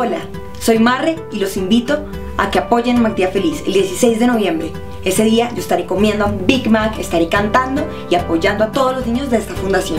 Hola, soy Marre y los invito a que apoyen Mac Feliz el 16 de noviembre. Ese día yo estaré comiendo un Big Mac, estaré cantando y apoyando a todos los niños de esta fundación.